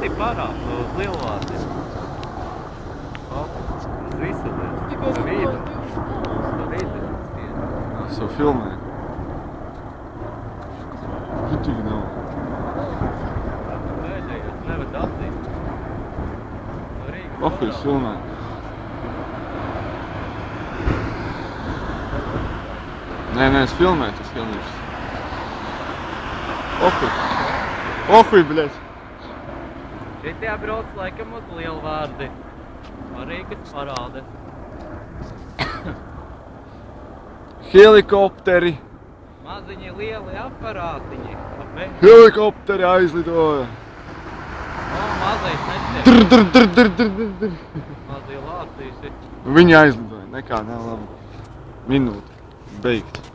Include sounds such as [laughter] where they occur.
Tas ir pārāk uz lielvārdi. Uz visu lietu. Uz vidu. Uz. Es jau filmēju. Gudīgi nav. Pēdējais nevar atzīt. No Rīgas Oh, es ārā. filmēju. Nē, nē, es filmēju, tas filmēs. Ohuj. Ohuj, bļaļ. Šitie brauc laikam uz lielvārdi. No Rīgas parāde. [coughs] Helikopteri. Maziņi lieli aparātiņi. Helikopteri aizlidoja. O, mazais netiek. Dr, dr, dr, dr, dr, dr, dr. Mazie lācīši. Viņi aizlidoja. Nekā nav labi. Minūte. Beigts.